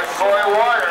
by Troy Warner.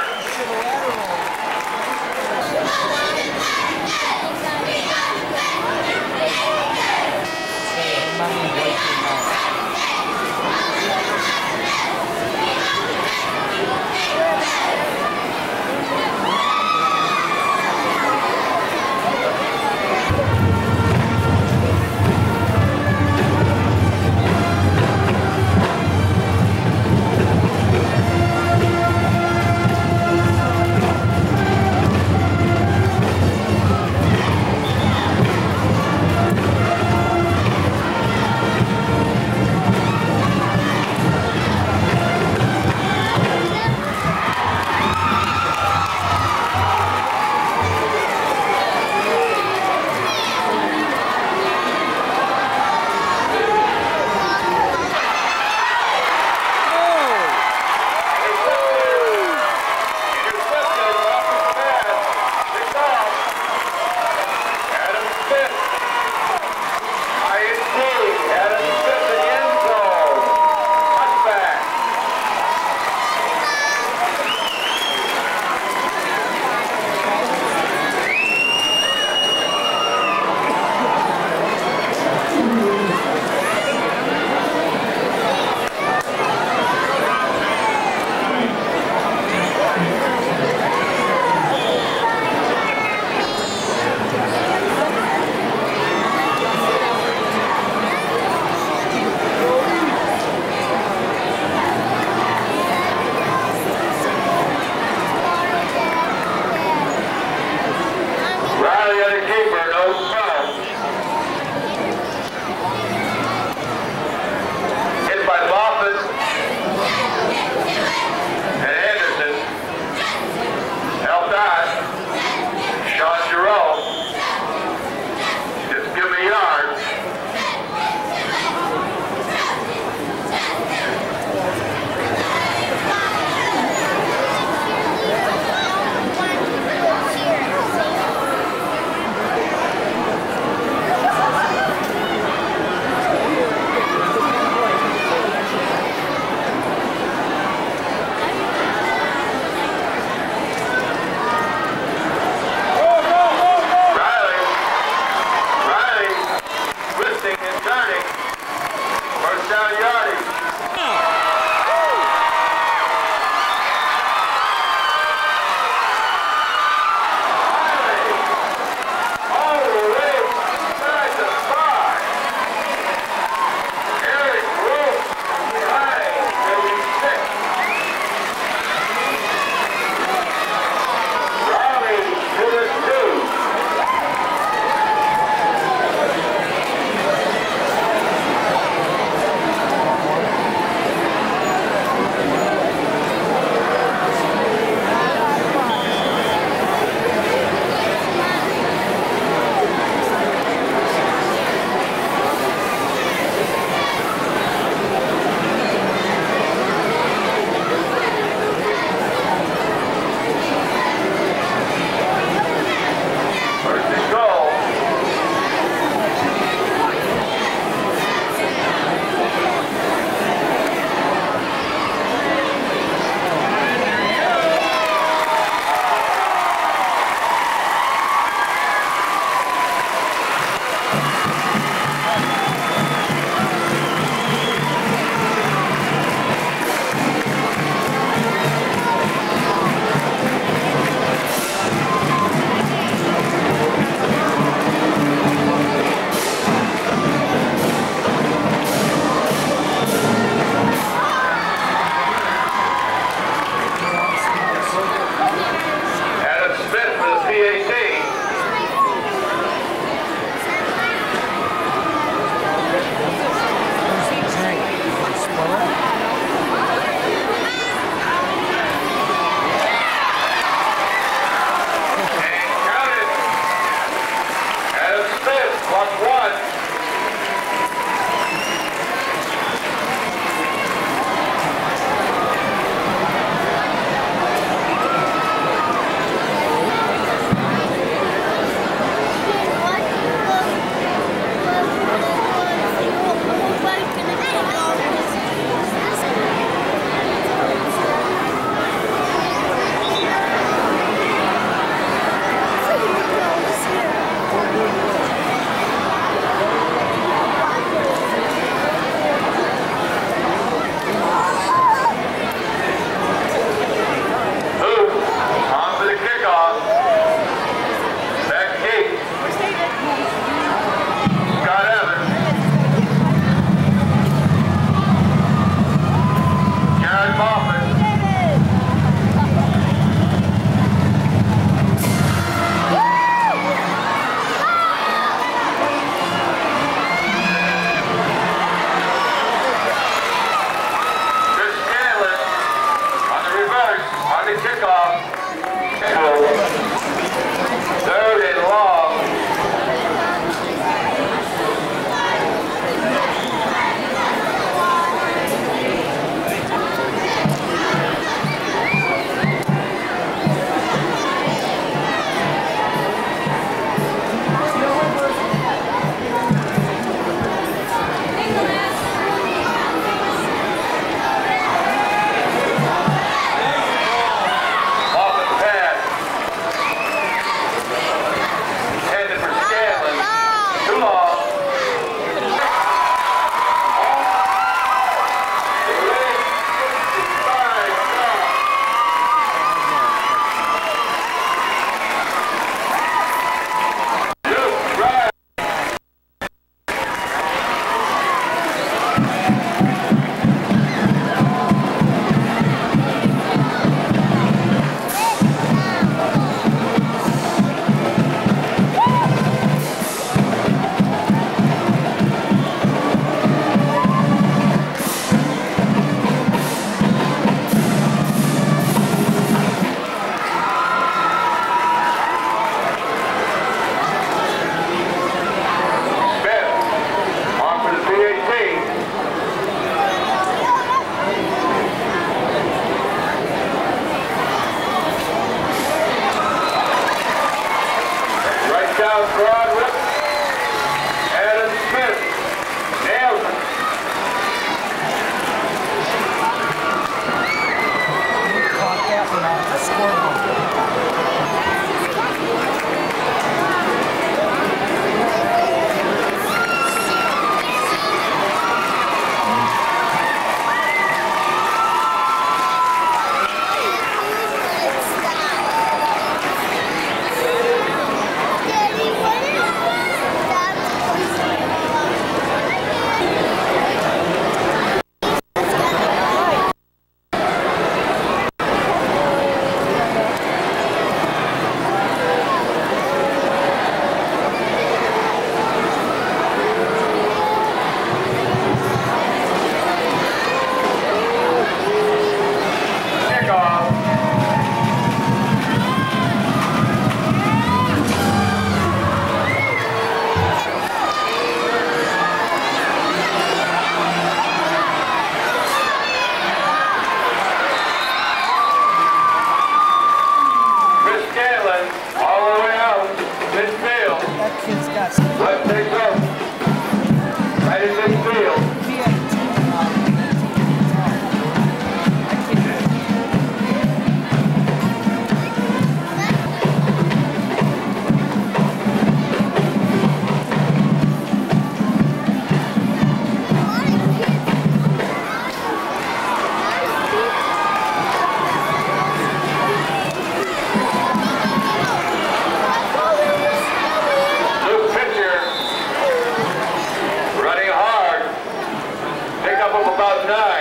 nine.